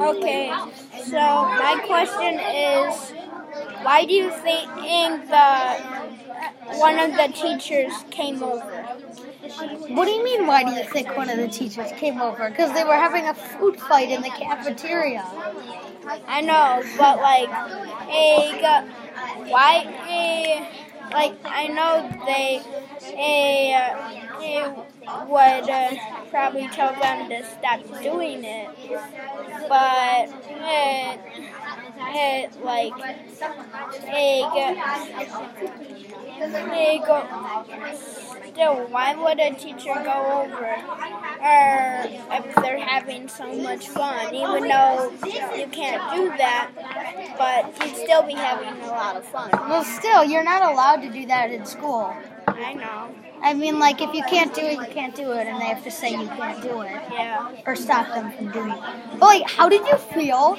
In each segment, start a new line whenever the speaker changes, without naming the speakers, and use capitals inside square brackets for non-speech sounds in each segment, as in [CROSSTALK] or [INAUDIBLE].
Okay, so my question is, why do you think the one of the teachers came over?
What do you mean? Why do you think one of the teachers came over? Because they were having a food fight in the cafeteria.
I know, but like, a why a like I know they a they would uh, probably tell them to stop doing it, but it, it like a go still, why would a teacher go over or if they're having so much fun, even though you can't do that, but you'd still be having a lot of fun.
Well, still, you're not allowed to do that in school.
I know.
I mean, like, if you can't do it, you can't do it, and they have to say you can't do it.
Yeah.
Or stop them from doing it. But, like, how did you feel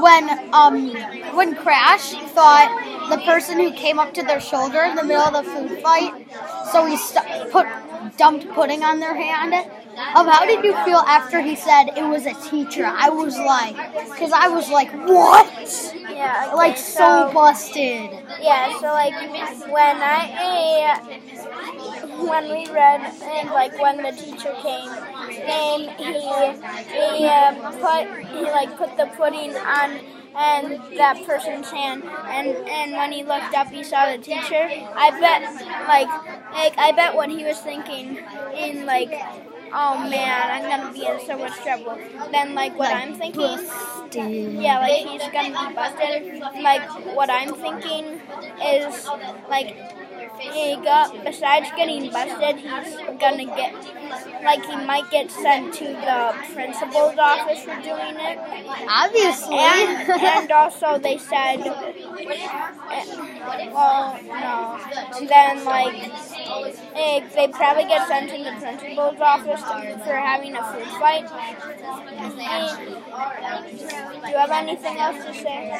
when, um, when Crash thought the person who came up to their shoulder in the middle of the food fight, so he st- put, dumped pudding on their hand? Of how did you feel after he said it was a teacher? I was like, because I was like, what?
Yeah. Okay,
like so, so busted.
Yeah. So like when I when we read and like when the teacher came and he he uh, put he like put the pudding on and that person's hand and and when he looked up he saw the teacher. I bet like like i bet what he was thinking in like oh man, I'm gonna be in so much trouble. Then like what like I'm thinking, busted. yeah, like he's gonna be busted. Like what I'm thinking is like he got besides getting busted, he's gonna get like he might get sent to the principal's office for doing it.
Obviously,
and, [LAUGHS] and also they said, eh, well, no. Then like they, they probably get sent to the principal's office for having a food fight. do you have anything else to say?